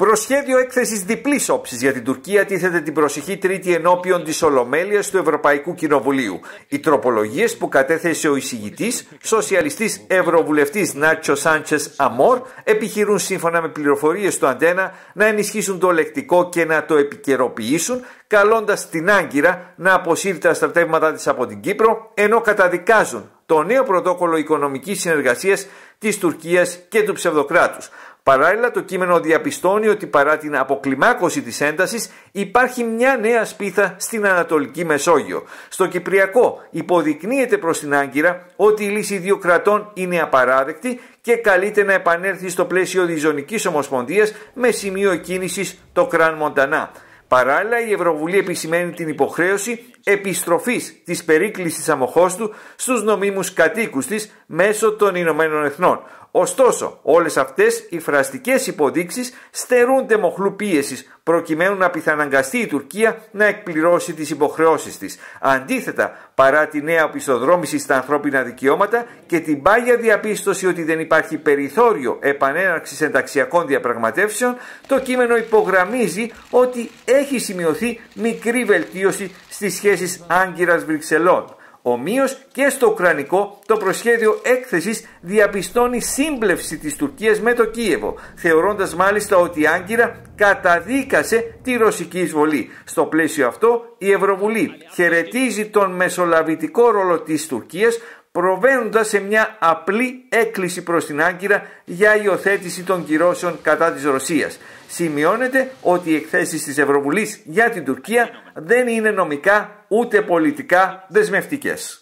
Προσχέδιο έκθεσης διπλής όψης για την Τουρκία τίθεται την προσεχή Τρίτη ενώπιον της Ολομέλειας του Ευρωπαϊκού Κοινοβουλίου. Οι τροπολογίες που κατέθεσε ο εισηγητής, σοσιαλιστής Ευρωβουλευτής Νάτσο Σάντσες Αμόρ, επιχειρούν σύμφωνα με πληροφορίες του Αντένα να ενισχύσουν το λεκτικό και να το επικαιροποιήσουν, καλώντας την Άγκυρα να αποσύρει τα στρατεύματά της από την Κύπρο, ενώ καταδικάζουν το νέο πρωτόκολλο οικονομικής συνεργασίας της Τουρκίας και του ψευδοκράτους. Παράλληλα, το κείμενο διαπιστώνει ότι παρά την αποκλιμάκωση της έντασης υπάρχει μια νέα σπίθα στην Ανατολική Μεσόγειο. Στο Κυπριακό υποδεικνύεται προς την Άγκυρα ότι η λύση δύο κρατών είναι απαράδεκτη και καλείται να επανέλθει στο πλαίσιο διζωνικής ομοσπονδίας με σημείο κίνησης το Κραν Μοντανά. Παράλληλα, η Ευρωβουλή επισημαίνει την υποχρέωση επιστροφής της περίκλησης αμοχώστου στους νομίμους κατοίκους της μέσω των Ηνωμένων Εθνών. Ωστόσο, όλες αυτές οι φραστικές υποδείξεις στερούνται μοχλού πίεσης προκειμένου να πιθαναγκαστεί η Τουρκία να εκπληρώσει τις υποχρεώσεις της. Αντίθετα, παρά τη νέα οπισθοδρόμηση στα ανθρώπινα δικαιώματα και την πάγια διαπίστωση ότι δεν υπάρχει περιθώριο επανέναρξης ενταξιακών διαπραγματεύσεων, το κείμενο υπογραμμίζει ότι έχει σημειωθεί μικρή βελτίωση στις σχέσεις Άγκυρας-Βρυξελών. Ομοίω και στο Ουκρανικό το προσχέδιο έκθεσης διαπιστώνει σύμπλευση της Τουρκίας με το Κίεβο, θεωρώντας μάλιστα ότι η Άγκυρα καταδίκασε τη ρωσική εισβολή. Στο πλαίσιο αυτό η Ευρωβουλή χαιρετίζει τον μεσολαβητικό ρόλο της Τουρκίας προβαίνοντας σε μια απλή έκκληση προς την Άγκυρα για υιοθέτηση των κυρώσεων κατά της Ρωσίας. Σημειώνεται ότι οι εκθέσεις της Ευρωβουλής για την Τουρκία δεν είναι νομικά ούτε πολιτικά δεσμευτικές.